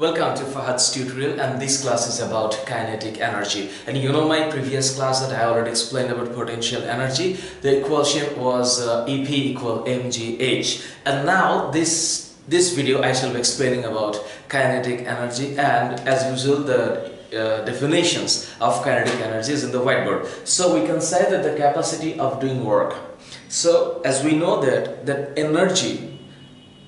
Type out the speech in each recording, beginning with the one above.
Welcome to Fahad's tutorial and this class is about kinetic energy. And you know my previous class that I already explained about potential energy the equation was uh, EP equal mgh and now this this video I shall be explaining about kinetic energy and as usual the uh, definitions of kinetic energy is in the whiteboard. So we can say that the capacity of doing work. So as we know that that energy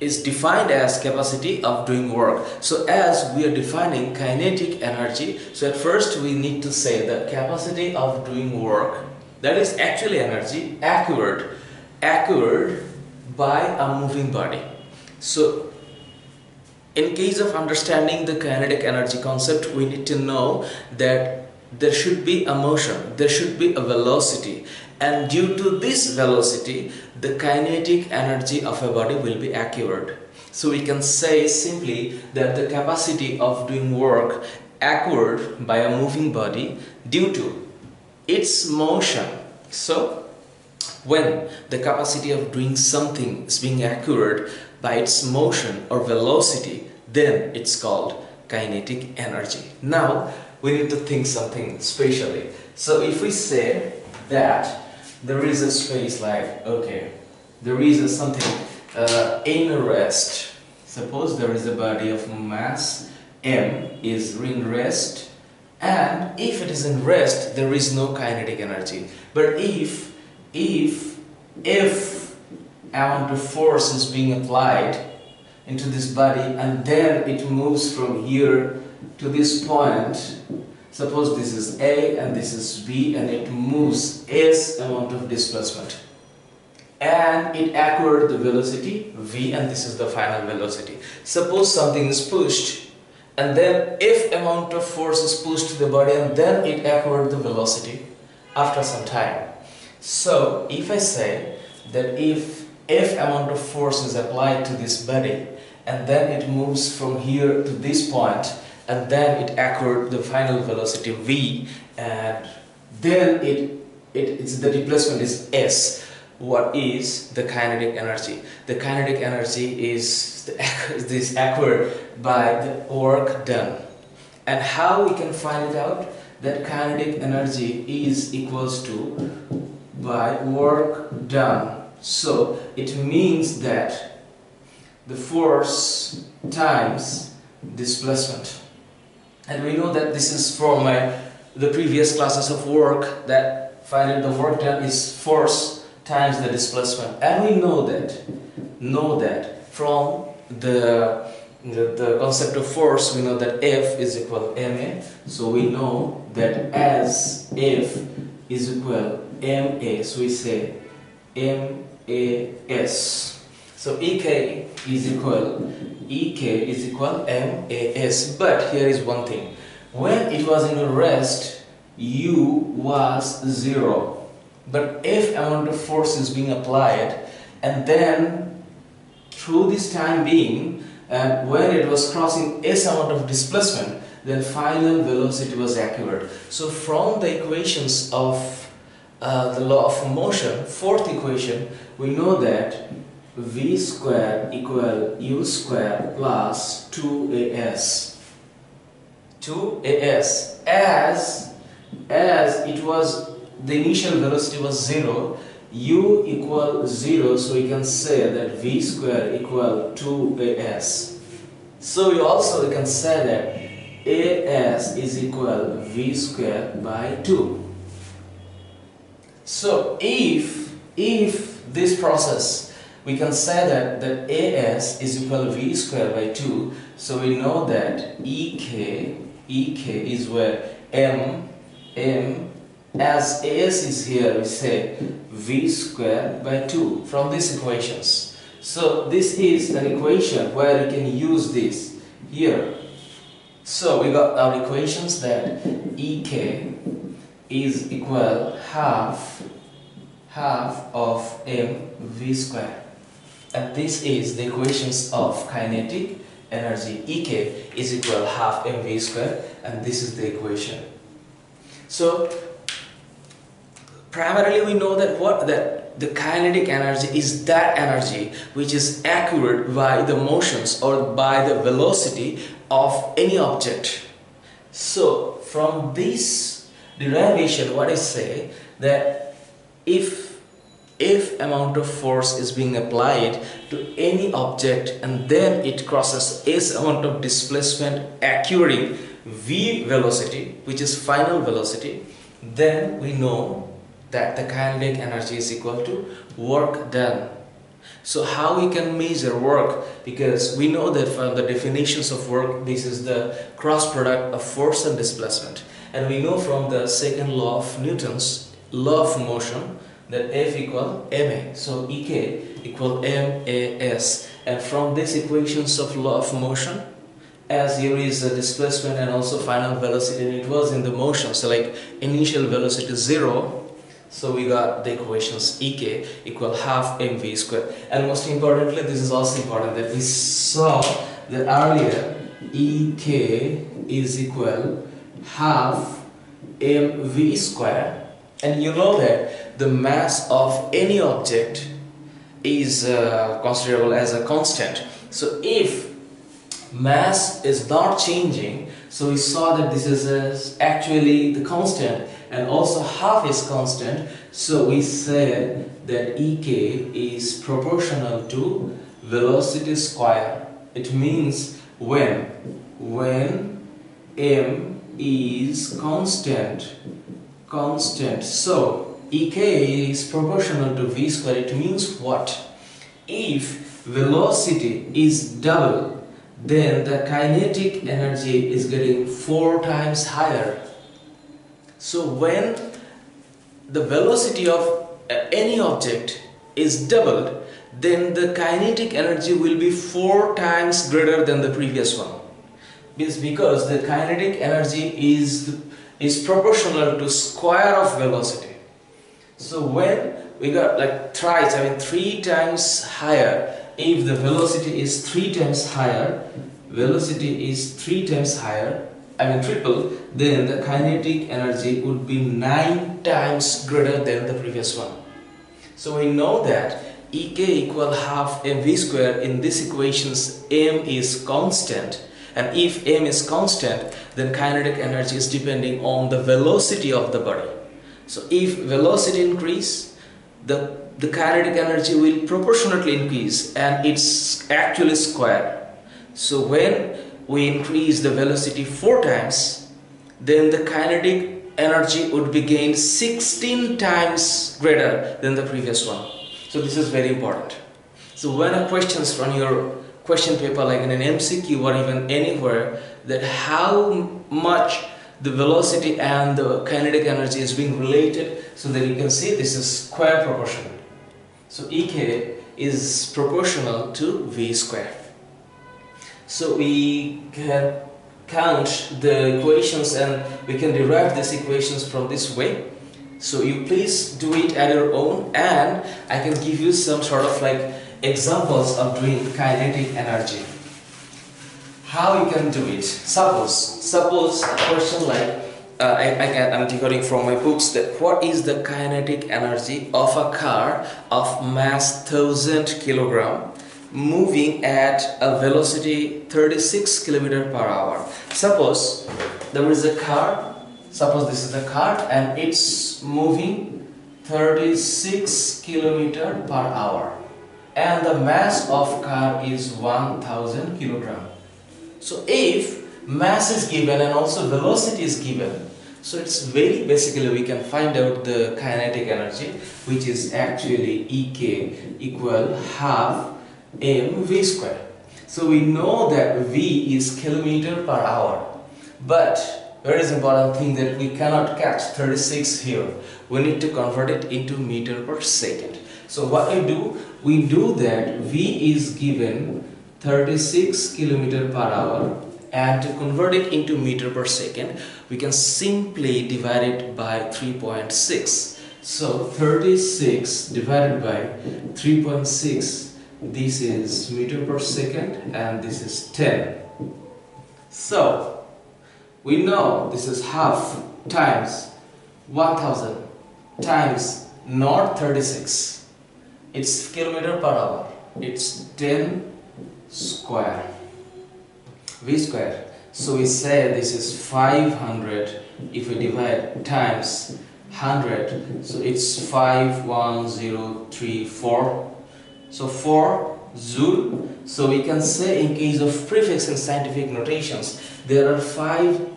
is defined as capacity of doing work. So as we are defining kinetic energy, so at first we need to say the capacity of doing work, that is actually energy, acquired, acquired by a moving body. So in case of understanding the kinetic energy concept, we need to know that there should be a motion, there should be a velocity and due to this velocity the kinetic energy of a body will be acquired. So we can say simply that the capacity of doing work acquired by a moving body due to its motion. So when the capacity of doing something is being acquired by its motion or velocity then it's called kinetic energy. Now we need to think something spatially. So if we say that there is a space like okay there is something uh, in rest. Suppose there is a body of mass m is in rest and if it is in rest there is no kinetic energy. But if if if amount of force is being applied into this body and then it moves from here to this point Suppose this is A and this is B and it moves S amount of displacement. And it acquired the velocity V and this is the final velocity. Suppose something is pushed and then if amount of force is pushed to the body and then it acquired the velocity after some time. So if I say that if F amount of force is applied to this body and then it moves from here to this point and then it acquired the final velocity v and then it, it it's the displacement is s. What is the kinetic energy? The kinetic energy is the, this acquired by the work done. And how we can find it out? That kinetic energy is equals to by work done. So it means that the force times displacement and we know that this is from uh, the previous classes of work that finding the work done is force times the displacement. And we know that know that from the, the, the concept of force we know that F is equal to ma so we know that as F is equal ma so we say mas so ek is equal ek is equal mas but here is one thing. When it was in rest u was zero. But if amount of force is being applied and then through this time being and when it was crossing s amount of displacement then final velocity was accurate. So from the equations of uh, the law of motion fourth equation we know that v square equal u square plus 2as 2as as as it was the initial velocity was 0 u equal 0 so we can say that v square equal 2as so you also can say that as is equal v square by 2 so if if this process we can say that that AS is equal to V square by 2 so we know that EK EK is where M M as AS is here we say V square by 2 from these equations. So this is an equation where you can use this here. So we got our equations that EK is equal half half of mv square and this is the equations of kinetic energy Ek is equal half mv square and this is the equation. So primarily we know that what that the kinetic energy is that energy which is accurate by the motions or by the velocity of any object. So from this derivation what I say that if if amount of force is being applied to any object and then it crosses s amount of displacement occurring v velocity which is final velocity then we know that the kinetic energy is equal to work done so how we can measure work? Because we know that from the definitions of work, this is the cross product of force and displacement. And we know from the second law of Newton's law of motion that F equal ma. So Ek equal mas. And from these equations of law of motion, as here is the displacement and also final velocity, and it was in the motion. So like initial velocity zero so we got the equations Ek equal half mv square. And most importantly, this is also important that we saw that earlier Ek is equal half mv square. And you know that the mass of any object is uh, considerable as a constant. So if mass is not changing, so we saw that this is uh, actually the constant and also half is constant. So we said that ek is proportional to velocity square. It means when when m is constant constant. So ek is proportional to v square it means what if velocity is double then the kinetic energy is getting four times higher so when the velocity of any object is doubled, then the kinetic energy will be four times greater than the previous one. It's because the kinetic energy is, is proportional to square of velocity. So when we got like thrice, I mean three times higher, if the velocity is three times higher, velocity is three times higher, I mean triple, then the kinetic energy would be 9 times greater than the previous one. So we know that Ek equal half mv square in these equations m is constant and if m is constant then kinetic energy is depending on the velocity of the body. So if velocity increase the, the kinetic energy will proportionately increase and it's actually square. So when we increase the velocity four times, then the kinetic energy would be gained 16 times greater than the previous one. So this is very important. So when a questions from your question paper like in an MCQ or even anywhere that how much the velocity and the kinetic energy is being related so that you can see this is square proportional. So Ek is proportional to V square. So we can count the equations and we can derive these equations from this way. So you please do it at your own and I can give you some sort of like examples of doing kinetic energy. How you can do it? Suppose, suppose a question like uh, I, I can, I'm decoding from my books that what is the kinetic energy of a car of mass 1000 kilogram moving at a velocity 36 kilometer per hour. Suppose there is a car, suppose this is a car and it's moving 36 kilometer per hour and the mass of car is 1000 kilogram. So if mass is given and also velocity is given, so it's very basically we can find out the kinetic energy which is actually Ek equal half mv square. So we know that v is kilometer per hour. But very important thing that we cannot catch 36 here. We need to convert it into meter per second. So what we do? We do that v is given 36 kilometer per hour and to convert it into meter per second we can simply divide it by 3.6 so 36 divided by 3.6 this is meter per second and this is 10 so we know this is half times 1000 times not 36 it's kilometer per hour. It's 10 square. V square. So we say this is 500 if we divide times 100 so it's 51034 so 4 joule so we can say in case of prefix in scientific notations there are 5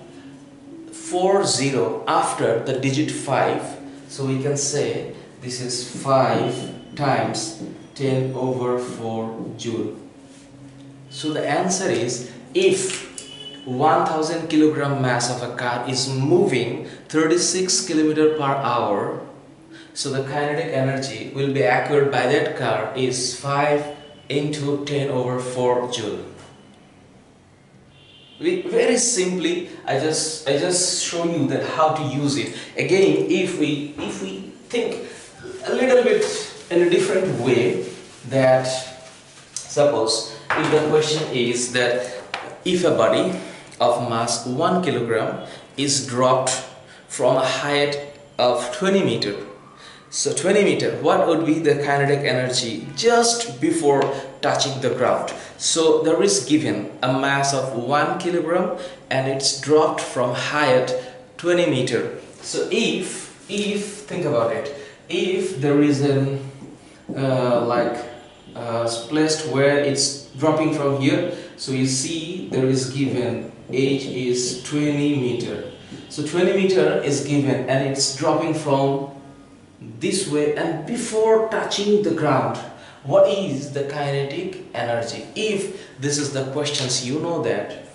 4 0 after the digit 5 so we can say this is 5 times 10 over 4 joule so the answer is if 1000 kilogram mass of a car is moving 36 kilometer per hour so the kinetic energy will be acquired by that car is 5 into 10 over 4 joule. We, very simply I just I just show you that how to use it. Again if we if we think a little bit in a different way that suppose if the question is that if a body of mass 1 kilogram is dropped from a height of 20 meter. So 20 meter, what would be the kinetic energy just before touching the ground? So there is given a mass of 1 kilogram and it's dropped from height 20 meter. So if, if, think about it, if there is an uh, like uh, placed where it's dropping from here, so you see there is given h is 20 meter. So 20 meter is given and it's dropping from this way and before touching the ground. What is the kinetic energy? If this is the questions you know that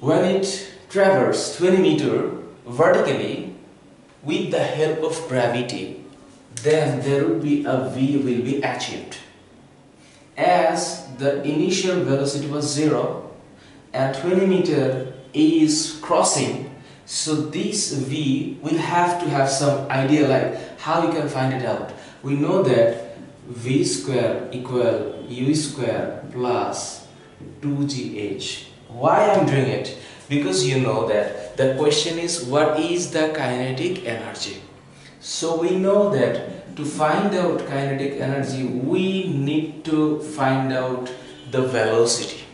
when it travels 20 meter vertically with the help of gravity then there will be a v will be achieved as the initial velocity was zero and 20 meter is crossing so this V will have to have some idea like how you can find it out. We know that V square equal U square plus 2GH why I'm doing it? Because you know that the question is what is the kinetic energy? So we know that to find out kinetic energy we need to find out the velocity.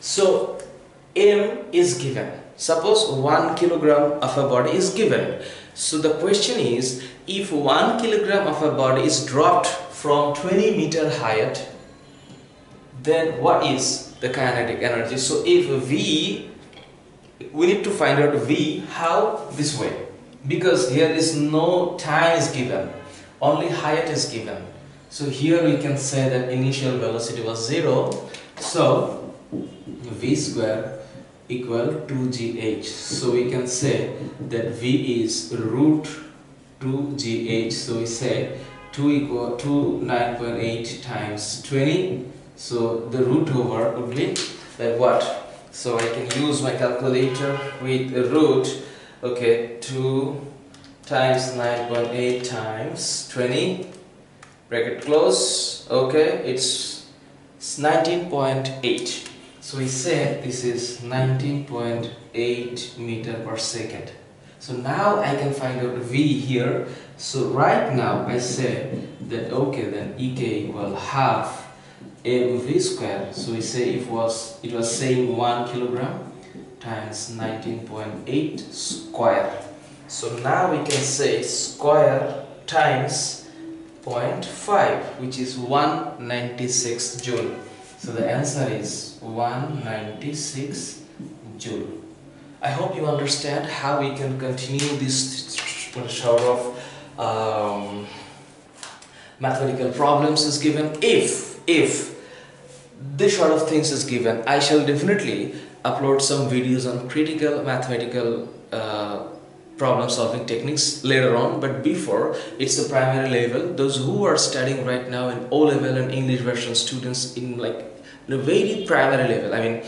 So m is given. Suppose 1 kilogram of a body is given. So the question is if 1 kilogram of a body is dropped from 20 meter height then what is the kinetic energy? So if v we need to find out v how this way. Because here is no time is given only height is given. So here we can say that initial velocity was zero. So v square equal to gh so we can say that v is root 2gh so we say 2 equal to 9.8 times 20 so the root over would be like what? So I can use my calculator with the root okay 2 times 9.8 times 20 bracket close okay it's 19.8 so we said this is 19.8 meter per second. So now I can find out V here. So right now I say that okay then EK equal half mv square. So we say it was it was saying one kilogram times 19.8 square. So now we can say square times 0.5 which is 196 joule. So the answer is 196 joule. I hope you understand how we can continue this sort of um, mathematical problems is given if if this sort of things is given I shall definitely upload some videos on critical mathematical uh, problem solving techniques later on but before it's the primary level those who are studying right now in O level and English version students in like a very primary level. I mean,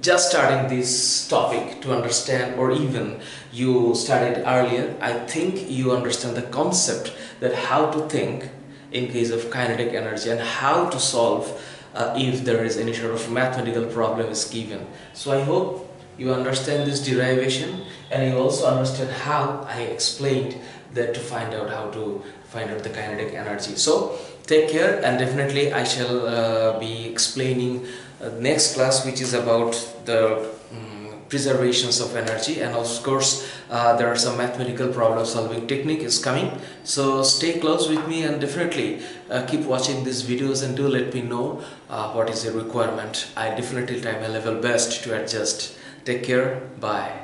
just starting this topic to understand or even you studied earlier, I think you understand the concept that how to think in case of kinetic energy and how to solve uh, if there is any sort of mathematical problem is given. So I hope you understand this derivation and you also understand how I explained that to find out how to find out the kinetic energy. So take care and definitely I shall uh, be explaining uh, next class which is about the um, preservations of energy and of course uh, there are some mathematical problem solving technique is coming. So stay close with me and definitely uh, keep watching these videos and do let me know uh, what is your requirement. I definitely try my level best to adjust. Take care. Bye